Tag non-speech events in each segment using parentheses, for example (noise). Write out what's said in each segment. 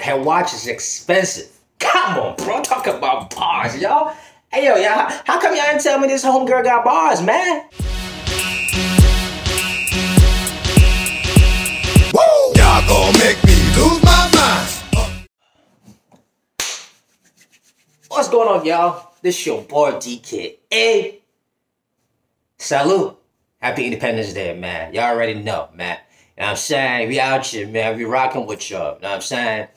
Her watch is expensive. Come on, bro. Talk about bars, y'all. Hey, yo, y'all. How come y'all didn't tell me this homegirl got bars, man? Woo! Y'all gonna make me lose my mind. What's going on, y'all? This your boy D-Kid. Hey, salute. Happy Independence Day, man. Y'all already know, man. Know I'm saying? We out here, man. We rocking with y'all. You know what I'm saying?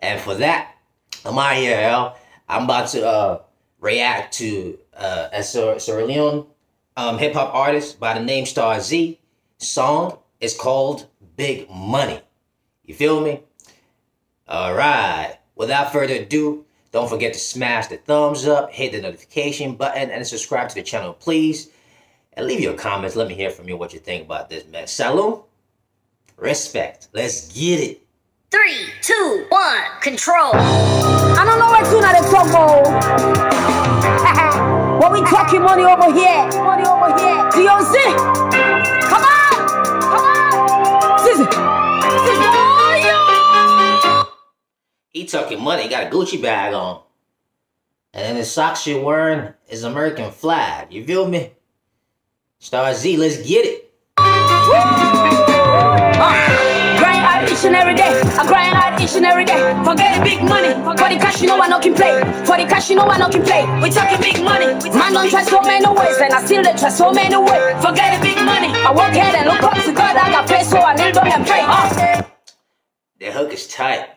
And for that, I'm out here, yo. I'm about to uh, react to uh, a Sierra Leone um, hip hop artist by the name Star Zee. Song is called Big Money. You feel me? All right. Without further ado, don't forget to smash the thumbs up, hit the notification button, and subscribe to the channel, please. And leave your comments. Let me hear from you what you think about this, man. Salute. Respect. Let's get it. Three, two, one, control. I don't know what's doing at the football. but we talking money over here. Money over here. Do you see? Come on! Come on! Scissor! Scissor! He talking money. He got a Gucci bag on. And then the socks you're wearing is American flag. You feel me? Star Zee, let's get it. Uh, grind hard each and every day. I grind hard each and every day. Forget the big money. For the cash, you know I know can play. For the cash, you know I know can play. We talking big money. Man don't try so many ways, and I still they try so many ways. Forget the big money. I walk ahead and look up to God. I got faith, so I kneel down and pray. Uh. That hook is tight.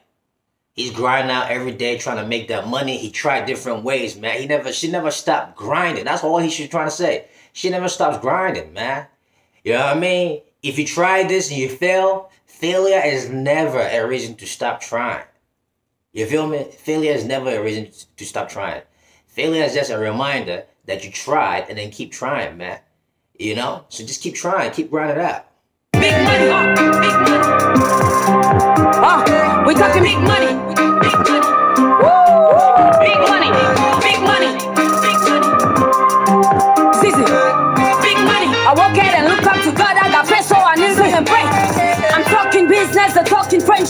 He's grinding out every day trying to make that money. He tried different ways, man. He never, she never stopped grinding. That's all he should trying to say. She never stops grinding, man. You know what I mean? If you try this and you fail, failure is never a reason to stop trying. You feel me? Failure is never a reason to stop trying. Failure is just a reminder that you tried and then keep trying, man. You know? So just keep trying, keep grinding out. Big money, big money. Uh, we talking big money.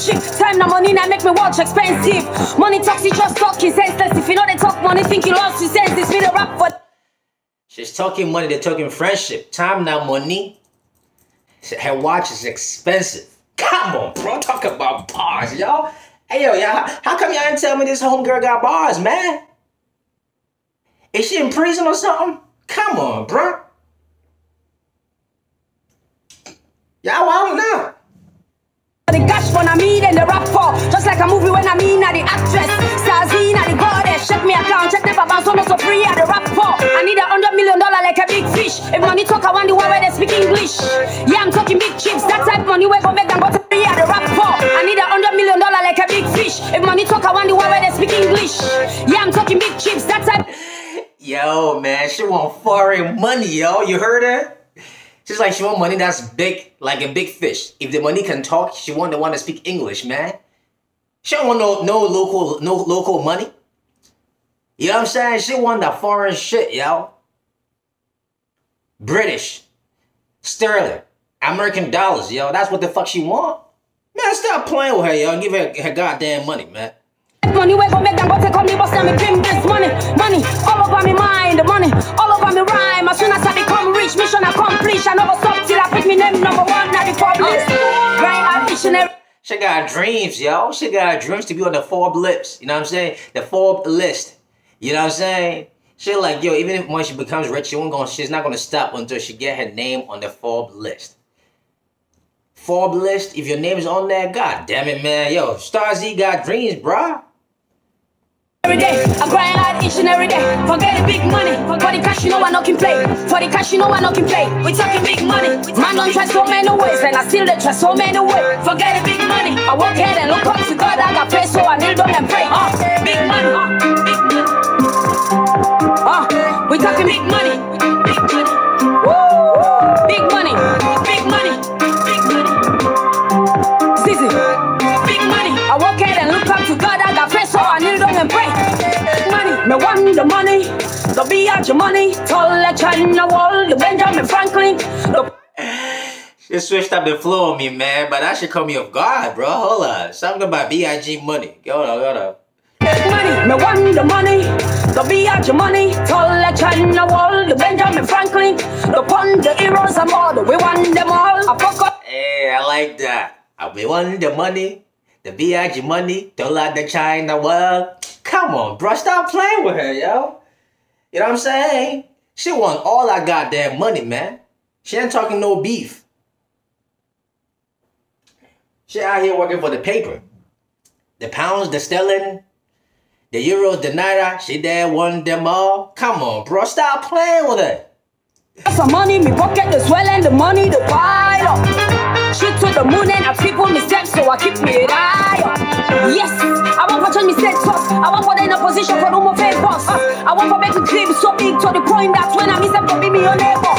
Friendship. Time now money now make me watch expensive. Money talks, you just talking senseless. If you know they talk money, think you lost your sense. This video rap for. She's talking money, they're talking friendship. Time now, money. Her watch is expensive. Come on, bro. Talk about bars, y'all. Hey, yo, y'all. How come y'all didn't tell me this homegirl got bars, man? Is she in prison or something? Come on, bro. Y'all wild now. The I mean and the rap for. Just like a movie when I mean at the actress. Stazina, the goddess. Check me account, check the papa so so free at the rap for. I need a hundred million dollar like a big fish. If money talk, I want the one where they speak English. Yeah, I'm talking big chips. That type money where go make them go to free at the rap for. I need a hundred million dollar like a big fish. If money talk, I want the one where they speak English. Yeah, I'm talking big chips. That type Yo, man, she want foreign money, yo. You heard her? She's like, she want money that's big, like a big fish. If the money can talk, she want the one to speak English, man. She don't want no, no local, no local money. You know what I'm saying? She want that foreign shit, yo. British, sterling, American dollars, yo. That's what the fuck she want. Man, stop playing with her, yo. Give her her goddamn money, man. Money where go make them go take on me bust and me bring this money Money all over me mind, money all over me rhyme As soon as I become rich, mission accomplished I never stop till I pick me name number one at the each and every She got dreams, yo. She got dreams to be on the Forbes list. You know what I'm saying? The Forbes list. You know what I'm saying? She like, yo, even if when she becomes rich, she won't go, she's not gonna stop until she get her name on the Forbes list. Forbes list, if your name is on there, god damn it, man. Yo, Star Zee got dreams, bruh. Every day I grind hard each and every day. Forget the big money For the cash you know I know can play. For the cash you know I know can play. We talking big money. Man don't try so many ways And I still they try so many ways. Forget the big money I walk ahead and look up to God Me want the money The be out your money Tall like China wall The Benjamin Franklin The (sighs) She switched up the flow on me, man, but that should call me off guard, bro. Hold up. Something about B.I.G. money. Go on, go on. money, me want the money. The BH money, tall like China wall, the Benjamin Franklin, the pond, the heroes and all, the we want them all. I fuck up. Hey, I like that. I be want the money, the B.I.G. money, don't like the China world. Come on, bro, stop playing with her, yo. You know what I'm saying? She want all I that goddamn money, man. She ain't talking no beef. She out here working for the paper. The pounds, the sterling, the euros, the naira, she there won them all. Come on, bro, stop playing with her. Some money, me pocket the swelling, the money the pile up. Shoot to the moon and I people me steps, so I keep me eye up. Me status. I want for them in a position for no more favors. I want for make the crib so big to the point that when I miss them, for be me your neighbor.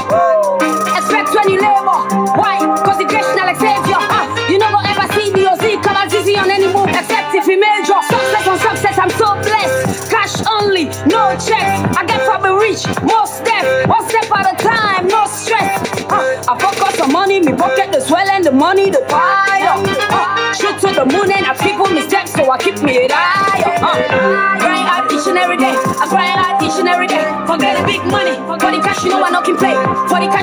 Expect when you labor. Why? Cause the creation like savior. Uh, you never ever see me or Z come out easy on any move except if he major. Success on success, I'm so blessed. Cash only, no checks. I get from a reach, more steps. One step at a time, no stress. Uh, I focus on money, me pocket the swell and the money the up. Uh, shoot to the moon and I triple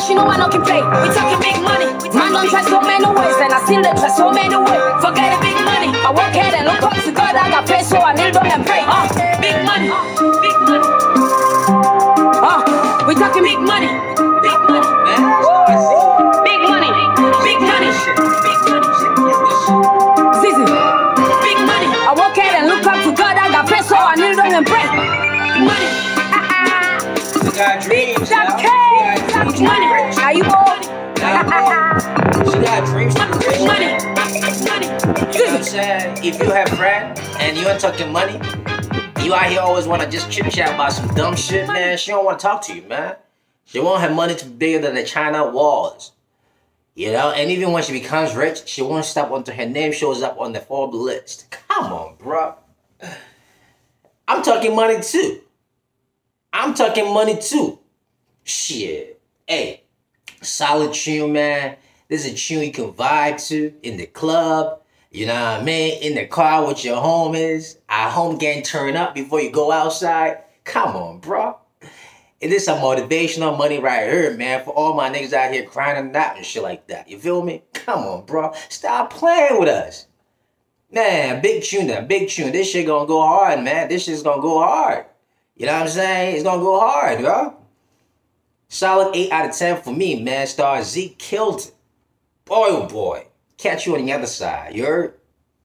cash, you know I no can play. We talking big money. Man don't try so many ways, and I still don't try so many ways. Forget the big money. I work hard and look up to God. I got paid, so I kneel down and pray. Uh, big money. Big money. Uh, we talking big money. Big money. Big money. Big money. Big money. Zizi. Big money. I work hard and look up to God. I got paid, so I kneel down and pray. Money. Got dreams, That yo. cake. You got dreams. Money. Are you old? (laughs) She got dreams rich. Money. You know what I'm saying? If you have friend and you ain't talking money, you out here always want to just chit chat about some dumb shit, man. She don't want to talk to you, man. She want have money to be bigger than the China walls. You know, and even when she becomes rich, she won't stop until her name shows up on the Forbes list. Come on, bro. (sighs) I'm talking money too. I'm talking money too. Shit. Hey, solid tune, man. This is a tune you can vibe to in the club. You know what I mean? In the car with your homies. Our home gang turn up before you go outside. Come on, bro. It is some motivational money right here, man, for all my niggas out here crying and out and shit like that. You feel me? Come on, bro. Stop playing with us. Man, big tune then, big tune. This shit gonna go hard, man. This shit's gonna go hard. You know what I'm saying? It's gonna go hard, bro. Solid 8 out of 10 for me, man. Star Zee killed it. Boy, oh boy. Catch you on the other side. You heard?